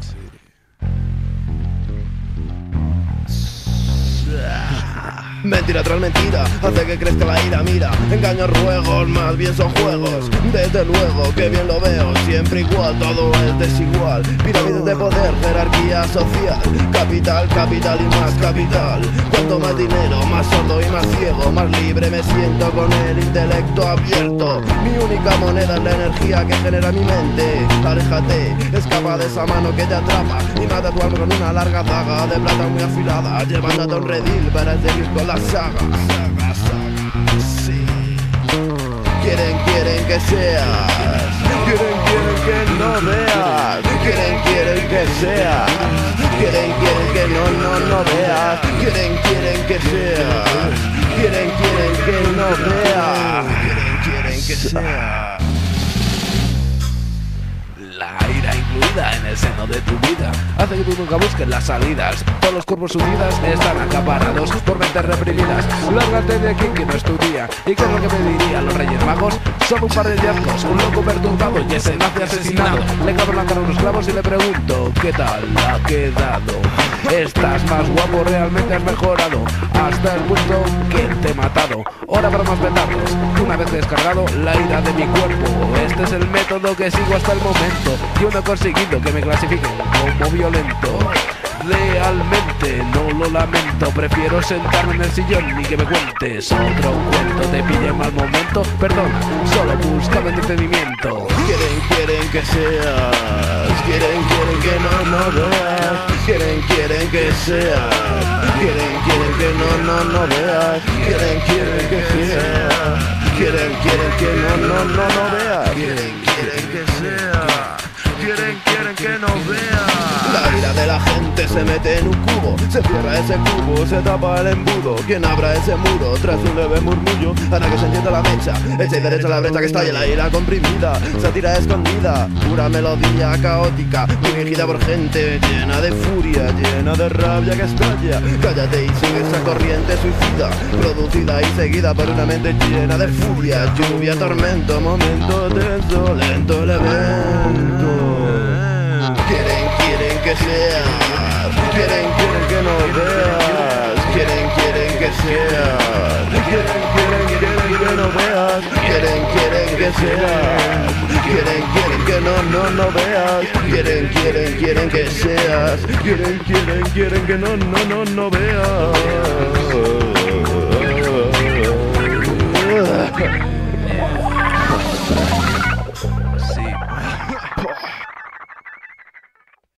Sí. Mentira tras mentira, hace que crezca la ira, mira. Engaños, ruegos, más bien son juegos. Desde luego que bien lo veo, siempre igual, todo es desigual. Pirámides de poder, jerarquía social. Capital, capital y más capital. Cuanto más dinero, más sordo y más ciego Más libre me siento con el intelecto abierto. Mi única moneda es la energía que genera mi mente. Aléjate, escapa de esa mano que te atrapa. Y mata tu alma con una larga daga de plata muy afilada. Llevándote a un redil para seguir con la la saga, saga, saga, sí. Quieren, quieren que seas, quieren, quieren que no veas, quieren, quieren que seas, quieren, quieren que no, no, no veas, quieren, quieren que seas, quieren, quieren que no veas, quieren, quieren que seas en el seno de tu vida. Hace que tú nunca busques las salidas. Todos los cuerpos unidos están acaparados por mentes reprimidas. Lárgate de aquí que no es tu día. ¿Y qué es lo que me dirían los reyes magos? Son un par de diablos, un loco perturbado y ese nace asesinado. Le cago la cara a unos clavos y le pregunto ¿Qué tal ha quedado? Estás más guapo, realmente has mejorado Hasta el punto que te he matado. Hora para más petardos Una vez descargado la ira de mi cuerpo. Este es el método que sigo hasta el momento. Yo no he conseguido que me clasifiquen como violento. Realmente no lo lamento Prefiero sentarme en el sillón y que me cuentes Otro cuento, te pille mal momento Perdona, solo buscaba entretenimiento. Quieren, quieren que seas Quieren, quieren que no, no veas. Quieren, quieren que seas Quieren, quieren que no, no, no veas. Quieren, quieren que seas Quieren, quieren que no, no, no, no veas. Quieren, se mete en un cubo Se cierra ese cubo, se tapa el embudo. Quien abra ese muro tras un leve murmullo Hará que se encienda la mecha Echa y derecha la brecha que estalle la ira comprimida Sátira escondida, pura melodía caótica Dirigida por gente llena de furia Llena de rabia que estalla. Cállate y sigue esa corriente suicida Producida y seguida por una mente llena de furia. Lluvia, tormento, momento tenso, lento el evento que seas, quieren quieren, quieren que no veas, quieren, quieren que seas, quieren, quieren que no, no, no veas, quieren, quieren, quieren que seas, quieren, quieren, quieren que no, no, no, no veas.